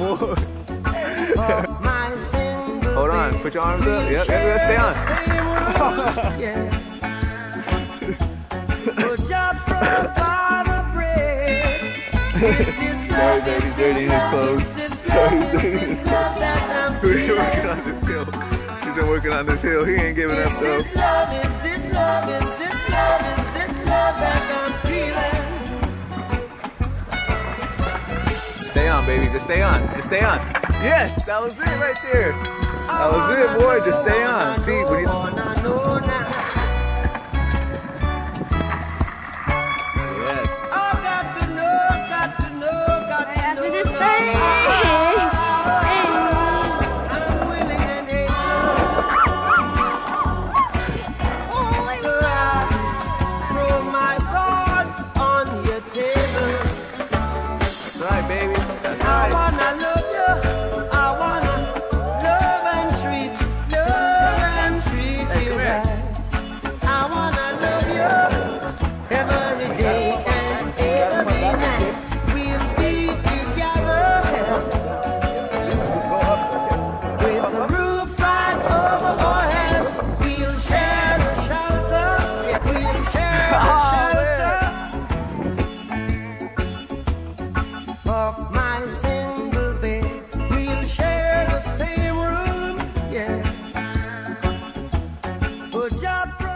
Hold on, put your arms up. Yep, yep, yep, stay on. Sorry, baby, dirty his clothes. Sorry, dirty his clothes. We're working on this hill. He's been working on this hill. He ain't giving up though. On, baby. Just stay on. Just stay on. Yes, that was it right there. That was it, boy. Just stay on. See, when you, job.